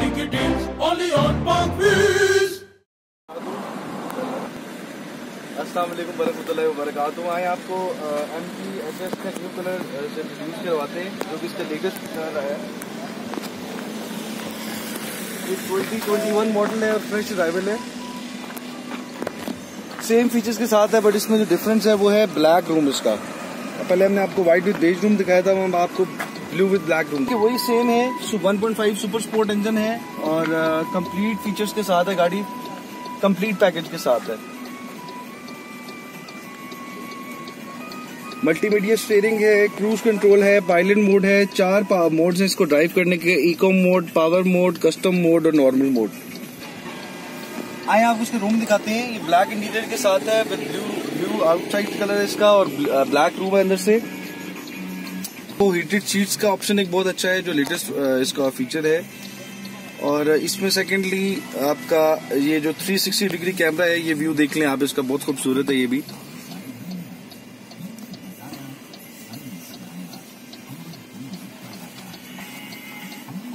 Gaudi Kittens, only on Parkwiz. अस्सलाम वालेकुम वरहमतुल्लाहि वबरकातुहू आए आपको एम पी एस एस का न्यू कलर से इंट्रोड्यूस करवाते हैं जो कि इसका लेटेस्ट कलर है। ये ट्वेंटी ट्वेंटी वन मॉडल है और फ्रेश अराइवल है। सेम फीचर्स के साथ है बट इसमें जो डिफरेंस है वो है ब्लैक रूम इसका। पहले हमने आपको व्हाइट विद बेज रूम दिखाया था हम आपको ब्लू विद ब्लैक रूम वही सेम है 1.5 सुपर स्पोर्ट इंजन है और कंप्लीट uh, फीचर्स के साथ है गाड़ी कंप्लीट पैकेज के साथ है। मल्टीमीडिया स्टेयरिंग है क्रूज कंट्रोल है पायलट मोड है चार मोड है इसको ड्राइव करने के eco mode power mode custom mode और नॉर्मल मोड आए आप उसके रूम दिखाते हैं। ये ब्लैक इंटीरियर के साथ है ब्लू ब्लू आउटसाइड कलर है इसका और ब्लैक रूम है अंदर से। तो हीटेड सीट्स का ऑप्शन एक बहुत अच्छा है, जो लेटेस्ट इसका फीचर है। और इसमें सेकेंडली आपका ये जो 360 डिग्री कैमरा है, ये व्यू देख लें आप, इसका बहुत खूबसूरत है ये भी।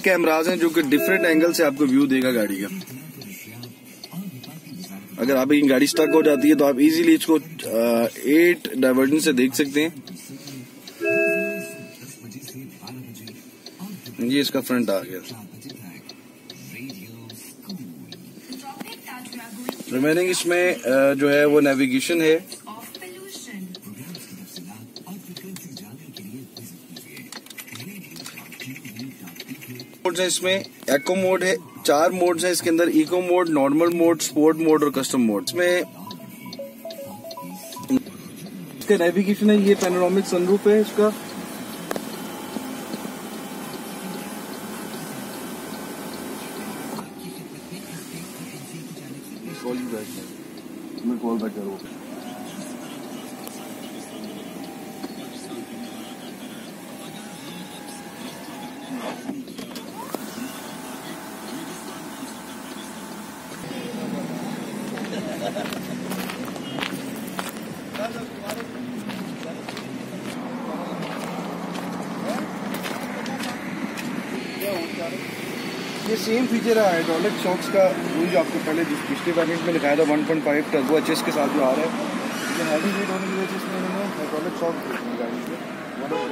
कैमराज हैं जो कि डिफरेंट एंगल से आपको व्यू देगा गाड़ी का। अगर आप गाड़ी स्टक हो जाती है तो आप इजीली इसको एट डाइवर्जन से देख सकते हैं। ये इसका फ्रंट आ गया। रिमेनिंग इसमें जो है वो नेविगेशन है। मोड्स हैं इसमें एको मोड है, चार मोड्स हैं इसके अंदर eco mode normal mode sport mode और कस्टम मोड इसमें इसका नेविगेशन है, ये पेनोरामिक सनरूफ है इसका। कॉल बैक मैं कॉल बैक करूँगा ये सेम फीचर है हाइड्रोलिक शॉक्स का वही जो आपको पहले जिस पिछले पैकेट में दिखाया था 1.5 टर्बो एच के साथ जो आ रहा है। ये हैवी वेट होने की वजह से इसमें इन्होंने हाइड्रोलिक शॉक गाड़ी से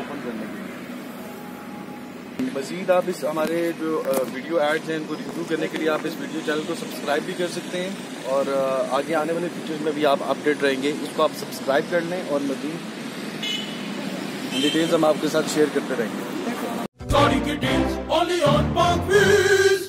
ओपन करने के लिए। मजीद आप इस हमारे जो वीडियो एड्स हैं, इनको रिव्यू करने के लिए आप इस वीडियो चैनल को सब्सक्राइब भी कर सकते हैं और आगे आने वाले फीचर्स में भी आप अपडेट रहेंगे, इसको आप सब्सक्राइब कर लें और मजीद डिटेल्स हम आपके साथ शेयर करते रहेंगे। Sorry, to only on Parkview.